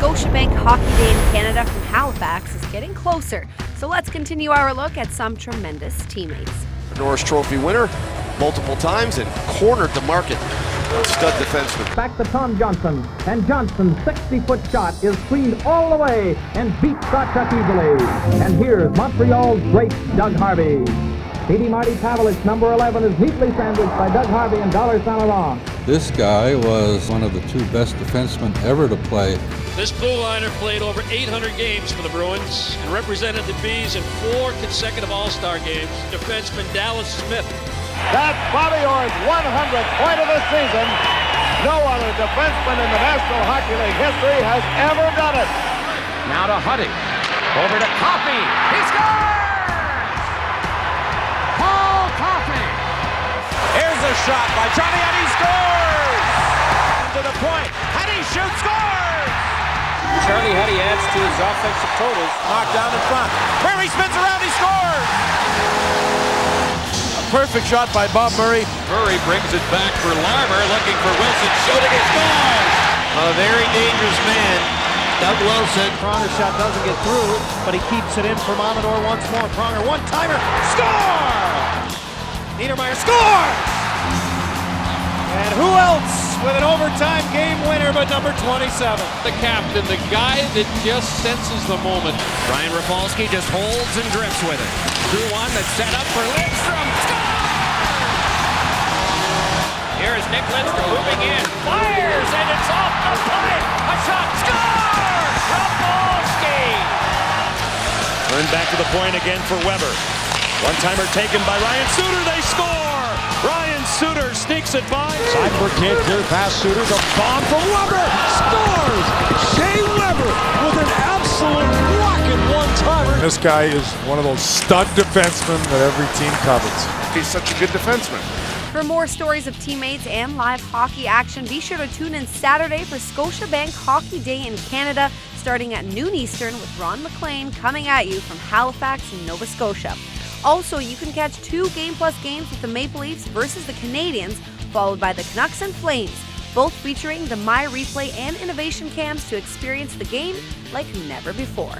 Scotiabank Hockey Day in Canada from Halifax is getting closer, so let's continue our look at some tremendous teammates. Norris Trophy winner multiple times and cornered the market stud defenseman. Back to Tom Johnson, and Johnson's 60-foot shot is screened all the way and beats Sawchuk easily. And here's Montreal's great Doug Harvey. Petey Marty Pavelich, number 11, is neatly sandwiched by Doug Harvey and Dollard Saint Laurent. This guy was one of the two best defensemen ever to play. This blue liner played over 800 games for the Bruins and represented the Bees in four consecutive All-Star games. Defenseman Dallas Smith. That's Bobby Orr's 100th point of the season. No other defenseman in the National Hockey League history has ever done it. Now to Huddy. Over to Coffey. He scores! Shot by Johnny and he scores! To the point. Huddy shoots, scores! Charlie Huddy adds to his offensive totals. Knocked down in front. Murray spins around, he scores! A perfect shot by Bob Murray. Murray brings it back for Larmer, looking for Wilson, shooting his goal! A very dangerous man. Doug Wilson. Pronger shot doesn't get through, but he keeps it in for Amador once more. Pronger one-timer, score! Niedermayer scores! And who else with an overtime game winner but number 27? The captain, the guy that just senses the moment. Brian Rafalski just holds and drifts with it. Through one that's set up for Lidstrom. Here is Nick Lidstrom moving in. Fires, and it's off the pipe. A shot. Score! Rafalski! Turned back to the point again for Weber. One-timer taken by Ryan Suter. They score! Ryan it by. Side for kid, clear pass Suter. The bomb from Weber. Scores! Shea Weber with an absolute rocket one-timer. This guy is one of those stud defensemen that every team covets. He's such a good defenseman. For more stories of teammates and live hockey action, be sure to tune in Saturday for Scotiabank Hockey Day in Canada, starting at noon Eastern with Ron MacLean coming at you from Halifax, Nova Scotia. Also, you can catch two Game Plus games with the Maple Leafs versus the Canadiens, followed by the Canucks and Flames, both featuring the My Replay and Innovation cams to experience the game like never before.